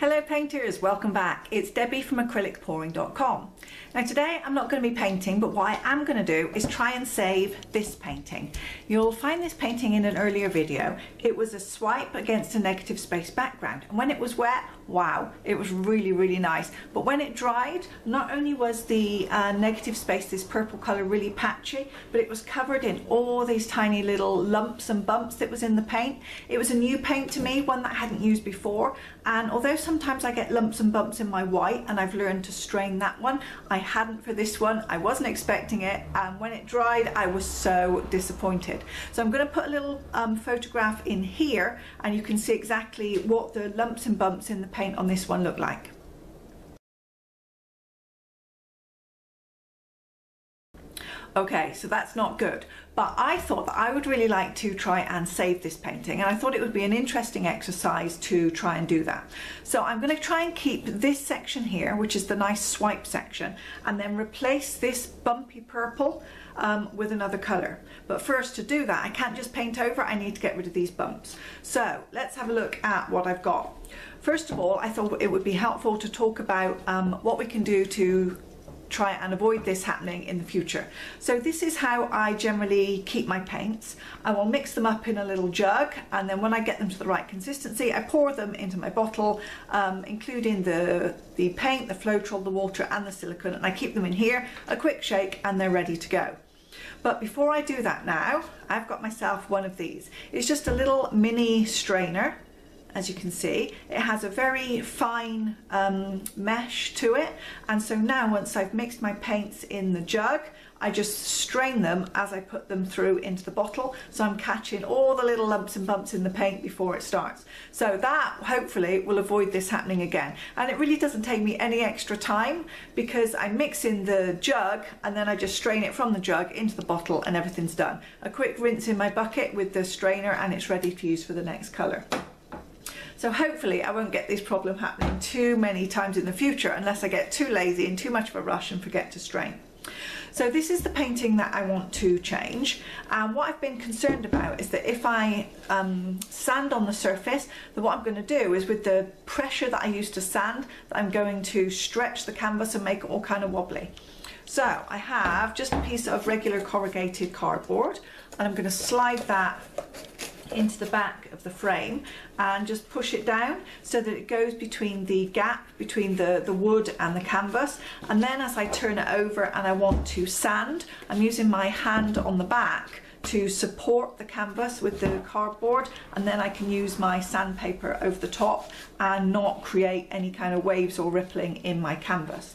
Hello painters, welcome back. It's Deby from acrylicpouring.com. Now today I'm not going to be painting but what I am going to do is try and save this painting. You'll find this painting in an earlier video. It was a swipe against a negative space background and when it was wet, wow, it was really really nice. But when it dried, not only was the uh, negative space, this purple colour really patchy, but it was covered in all these tiny little lumps and bumps that was in the paint. It was a new paint to me, one that I hadn't used before and although sometimes I get lumps and bumps in my white and I've learned to strain that one. I hadn't for this one. I wasn't expecting it and when it dried I was so disappointed. So I'm going to put a little um, photograph in here and you can see exactly what the lumps and bumps in the paint on this one look like. Okay, so that's not good. But I thought that I would really like to try and save this painting and I thought it would be an interesting exercise to try and do that. So I'm going to try and keep this section here, which is the nice swipe section, and then replace this bumpy purple um, with another colour. But first to do that, I can't just paint over, I need to get rid of these bumps. So let's have a look at what I've got. First of all, I thought it would be helpful to talk about um, what we can do to try and avoid this happening in the future. So this is how I generally keep my paints. I will mix them up in a little jug and then when I get them to the right consistency I pour them into my bottle um, including the, the paint, the Floetrol, the water and the silicone and I keep them in here, a quick shake and they're ready to go. But before I do that now, I've got myself one of these. It's just a little mini strainer as you can see. It has a very fine um, mesh to it and so now once I've mixed my paints in the jug I just strain them as I put them through into the bottle so I'm catching all the little lumps and bumps in the paint before it starts. So that hopefully will avoid this happening again and it really doesn't take me any extra time because I mix in the jug and then I just strain it from the jug into the bottle and everything's done. A quick rinse in my bucket with the strainer and it's ready to use for the next colour. So hopefully I won't get this problem happening too many times in the future unless I get too lazy and too much of a rush and forget to strain. So this is the painting that I want to change and what I've been concerned about is that if I um, sand on the surface then what I'm going to do is with the pressure that I use to sand I'm going to stretch the canvas and make it all kind of wobbly. So I have just a piece of regular corrugated cardboard and I'm going to slide that into the back of the frame and just push it down so that it goes between the gap between the, the wood and the canvas and then as I turn it over and I want to sand I'm using my hand on the back to support the canvas with the cardboard and then I can use my sandpaper over the top and not create any kind of waves or rippling in my canvas.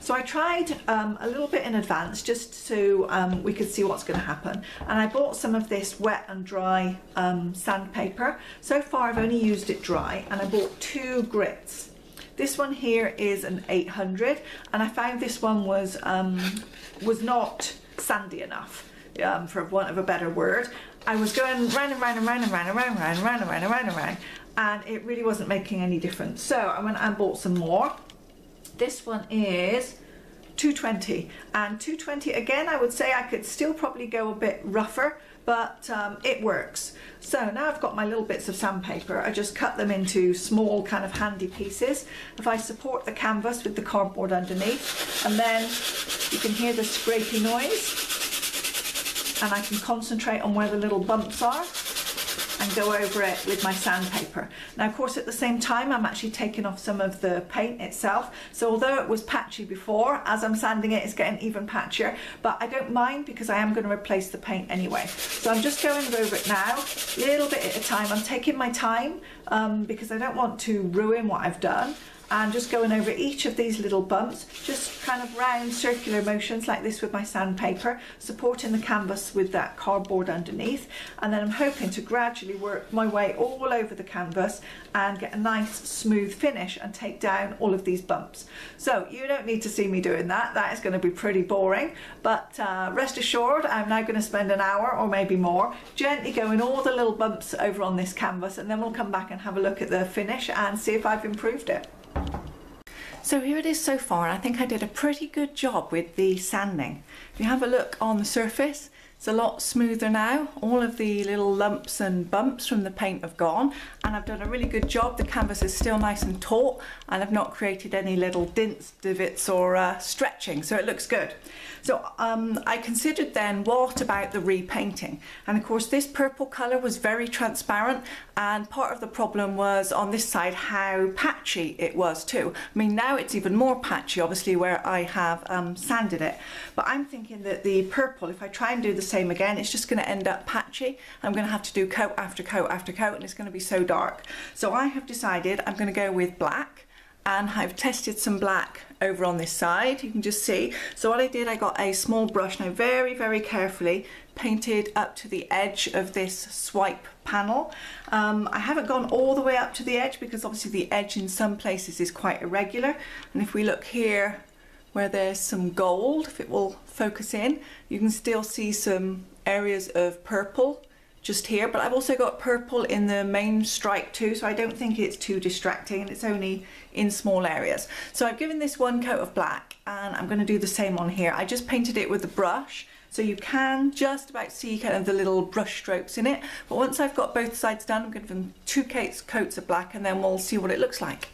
So I tried um, a little bit in advance just so um, we could see what's going to happen and I bought some of this wet and dry um, sandpaper. So far I've only used it dry and I bought two grits. This one here is an 800 and I found this one was, um, was not sandy enough um, for want of a better word. I was going round and round and round and round and round and round and round and round and round and round and it really wasn't making any difference. So I went and bought some more this one is 220 and 220 again I would say I could still probably go a bit rougher but um, it works. So now I've got my little bits of sandpaper, I just cut them into small kind of handy pieces. If I support the canvas with the cardboard underneath and then you can hear the scrapey noise and I can concentrate on where the little bumps are and go over it with my sandpaper. Now of course at the same time I'm actually taking off some of the paint itself so although it was patchy before as I'm sanding it it's getting even patchier but I don't mind because I am going to replace the paint anyway. So I'm just going over it now a little bit at a time. I'm taking my time um, because I don't want to ruin what I've done and just going over each of these little bumps, just kind of round circular motions like this with my sandpaper, supporting the canvas with that cardboard underneath. And then I'm hoping to gradually work my way all over the canvas and get a nice smooth finish and take down all of these bumps. So you don't need to see me doing that. That is going to be pretty boring. But uh, rest assured, I'm now going to spend an hour or maybe more gently going all the little bumps over on this canvas and then we'll come back and have a look at the finish and see if I've improved it. So here it is so far. And I think I did a pretty good job with the sanding. If you have a look on the surface, It's a lot smoother now. All of the little lumps and bumps from the paint have gone and I've done a really good job. The canvas is still nice and taut and I've not created any little dints, divots or uh, stretching so it looks good. So um, I considered then what about the repainting and of course this purple colour was very transparent and part of the problem was on this side how patchy it was too. I mean now it's even more patchy obviously where I have um, sanded it but I'm thinking that the purple if I try and do the same again. It's just going to end up patchy. I'm going to have to do coat after coat after coat and it's going to be so dark. So I have decided I'm going to go with black and I've tested some black over on this side. You can just see. So what I did I got a small brush and I very very carefully painted up to the edge of this swipe panel. Um, I haven't gone all the way up to the edge because obviously the edge in some places is quite irregular. And if we look here where there's some gold, if it will focus in, you can still see some areas of purple just here, but I've also got purple in the main stripe too, so I don't think it's too distracting and it's only in small areas. So I've given this one coat of black and I'm going to do the same on here. I just painted it with the brush, so you can just about see kind of the little brush strokes in it, but once I've got both sides done, I'm to give them two coats of black and then we'll see what it looks like.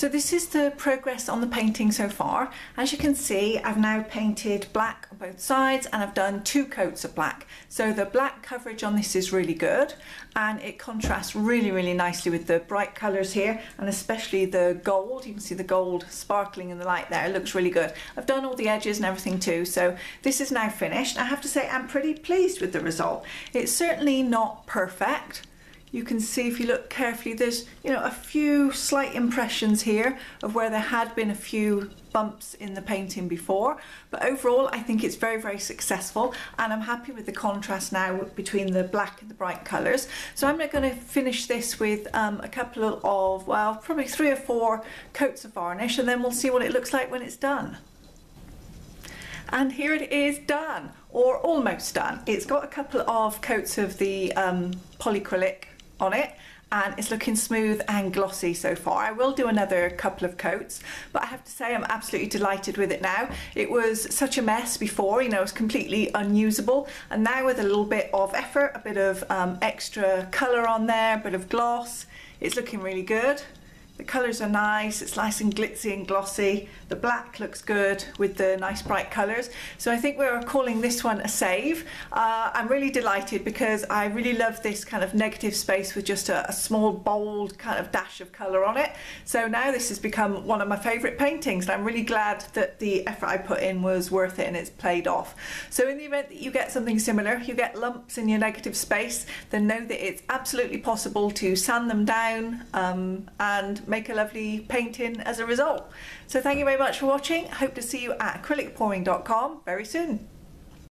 So this is the progress on the painting so far. As you can see, I've now painted black on both sides and I've done two coats of black. So the black coverage on this is really good and it contrasts really, really nicely with the bright colours here and especially the gold. You can see the gold sparkling in the light there. It looks really good. I've done all the edges and everything too. So this is now finished. I have to say I'm pretty pleased with the result. It's certainly not perfect you can see if you look carefully there's you know a few slight impressions here of where there had been a few bumps in the painting before but overall I think it's very very successful and I'm happy with the contrast now between the black and the bright colours. So I'm going to finish this with um, a couple of well probably three or four coats of varnish and then we'll see what it looks like when it's done. And here it is done or almost done. It's got a couple of coats of the um, polyacrylic on it and it's looking smooth and glossy so far. I will do another couple of coats, but I have to say I'm absolutely delighted with it now. It was such a mess before, you know, it was completely unusable, and now with a little bit of effort, a bit of um, extra colour on there, a bit of gloss, it's looking really good. The colours are nice, it's nice and glitzy and glossy. The black looks good with the nice bright colours. So I think we're calling this one a save. Uh, I'm really delighted because I really love this kind of negative space with just a, a small bold kind of dash of colour on it. So now this has become one of my favourite paintings and I'm really glad that the effort I put in was worth it and it's played off. So in the event that you get something similar, you get lumps in your negative space, then know that it's absolutely possible to sand them down um, and make a lovely painting as a result. So thank you very much for watching. Hope to see you at acrylicpouring.com very soon.